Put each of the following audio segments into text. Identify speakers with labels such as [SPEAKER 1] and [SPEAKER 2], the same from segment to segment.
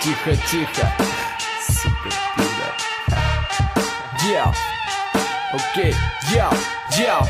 [SPEAKER 1] Тихо, тихо. Сука, пизда. Yeah. Окей, я, я.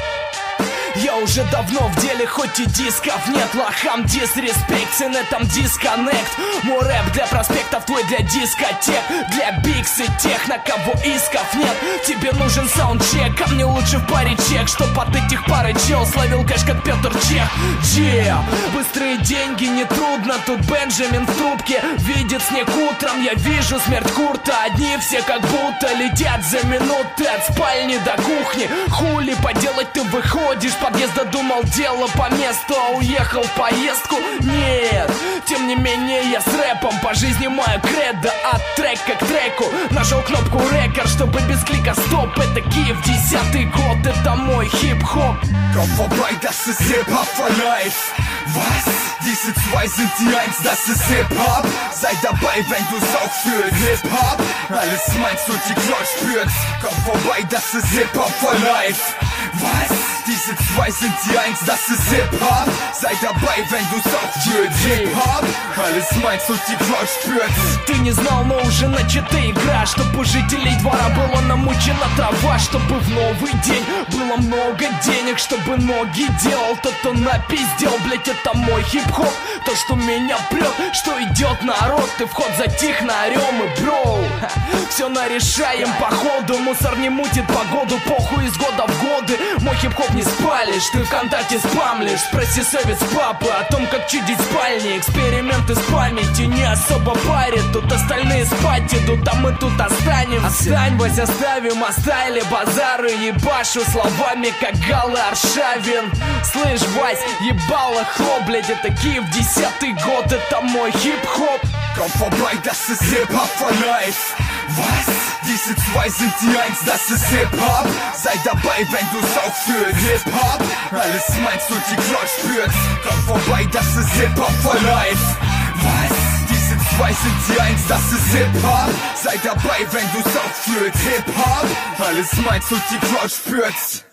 [SPEAKER 1] Я уже давно в деле, хоть и дисков нет Лохам дисреспект, на этом дисконнект Мой рэп для проспектов, твой для дискотек Для бикс и тех, на кого исков нет Тебе нужен саундчек, а мне лучше в паре чек Чтоб от этих пары чел словил кэш, как Петр Yeah. Быстрые деньги, не трудно Тут Бенджамин в трубке Видит снег утром, я вижу смерть Курта Одни все как будто летят за минуты От спальни до кухни Хули поделать ты выходишь подъезда думал дело по месту А уехал в поездку? Нет Тем не менее я с рэпом По жизни моя кредо От трека к треку Нажал кнопку рекорд, чтобы без клика стоп Это Киев, десятый год Это мой хип-хоп
[SPEAKER 2] Komm vorbei, das ist Hip-Hop for Life. Was? Diese zwei sind die Eins, das ist Hip-Hop. Sei dabei, wenn du's auch fühlst. Hip-Hop, alles meinst und die Cloud spürt's. Komm vorbei, das ist Hip-Hop for Life. Was? Diese zwei sind die Eins, das ist Hip-Hop. Sei dabei, wenn du's auch fühlst. Hip-Hop, alles meinst und die Cloud spürt's.
[SPEAKER 1] Ты не знал, но уже начата игра Чтоб у жителей двора была намучена трава Чтобы в новый день было много денег Чтобы ноги делал тот, кто напиздел Блять, это мой хип-хоп То, что меня прет, что идет народ Ты вход затих на орем и бро Все нарешаем. По ходу Мусор не мутит погоду Похуй из года в годы. Мой хип-хоп не спалишь Ты ВКонтакте спамлишь. Спроси совет с папы О том, как чудить в спальне Эксперименты с памятью Не особо парит Тут остальные спать идут А мы тут останемся. Отстань, Вась, оставим Оставили базары. Ебашу словами, как Галы Аршавин. Слышь, Вась, ебало хлоп Блядь, это Киев, десятый год Это мой хип-хоп.
[SPEAKER 2] Komm vorbei, das ist Hip-Hop for Life. Diese zwei sind die Eins, das ist Hip-Hop. Sei dabei, wenn du's auch fühlst. Hip-Hop, alles meinst und die Cloud spürt's. Komm vorbei, das ist Hip-Hop for Life. Was? Diese zwei sind die Eins, das ist Hip-Hop. Sei dabei, wenn du's auch fühlst. Hip-Hop, alles meinst und die Cloud spürt's.